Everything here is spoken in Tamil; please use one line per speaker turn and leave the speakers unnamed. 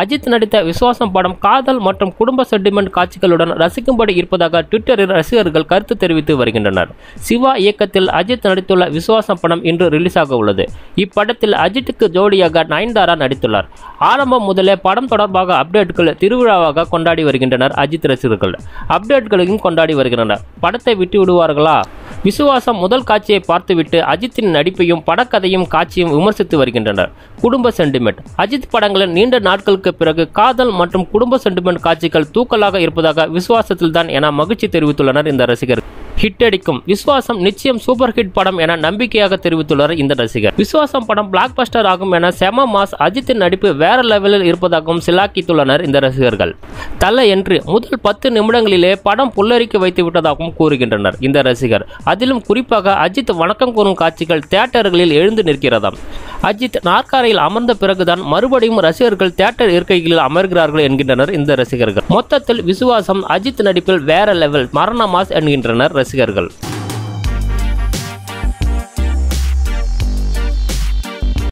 அஜித் நடித்த விசுவாசம் படம் காதல் மற்றும் குடும்ப செட்டிமெண்ட் காட்சிகளுடன் ரசிக்கும்படி இருப்பதாக ட்விட்டரில் ரசிகர்கள் கருத்து தெரிவித்து வருகின்றனர். சிவா இயக்கத்தில் அஜித் நடித்துள்ள விசுவாசம் படம் இன்று ரிலீஸ் ஆக உள்ளது. இப்படத்தில் அஜித்துக்கு ஜோடியாக நயன்தாரா நடித்துள்ளார். ஆரம்பம் முதலே படம் தொடர்பாக அப்டேட்கள் திருவிழாவாக கொண்டாடி வருகின்றனர் அஜித் ரசிகர்கள். அப்டேட்களையும் கொண்டாடி வருகின்றனர். படத்தை விட்டு விடுவார்களா விசுவாசம் முதல் காட்சியை பார்த்துவிட்டு அஜித்தின் நடிப்பையும் படக்கதையும் காட்சியும் விமர்சித்து வருகின்றனர். குடும்ப சென்டிமெண்ட் அஜித் படங்களின் நீண்ட நாட்களுக்கு பிறகு காதல் மற்றும் குடும்ப சென்டிமெண்ட் காட்சிகள் தூக்கலாக இருப்பதாக விசுவாசத்தில் தான் என மகிழ்ச்சி தெரிவித்துள்ளனர் இந்த ரசிகர் ஹிட் அடிக்கும் விஸ்வாசம் நிச்சயம் சூப்பர் ஹிட் படம் என நம்பிக்கையாக தெரிவித்துள்ளார் இந்த ரசிகர். விஸ்வாசம் படம் பிளாக் பஸ்டர் ஆகும் என செம மாஸ் அஜித்தின் நடிப்பு வேற லெவலில் இருப்பதாகவும் சிலாக்கித்துள்ளனர் இந்த ரசிகர்கள். தல என்று முதல் பத்து நிமிடங்களிலே படம் புல்லரிக்க வைத்து விட்டதாகவும் கூறுகின்றனர் இந்த ரசிகர். அதிலும் குறிப்பாக அஜித் வணக்கம் கூறும் காட்சிகள் தியேட்டர்களில் எழுந்து நிற்கிறதாம். அஜித் நாற்காரையில் அமர்ந்த பிறகுதான் மறுபடியும் ரசிகர்கள் தியேட்டர் இருக்கைகளில் அமர்கிறார்கள் என்கின்றனர் இந்த ரசிகர்கள். மொத்தத்தில் விசுவாசம் அஜித் நடிப்பில் வேற லெவல் மரண மாஸ் என்கின்றனர் ரசிகர்கள்.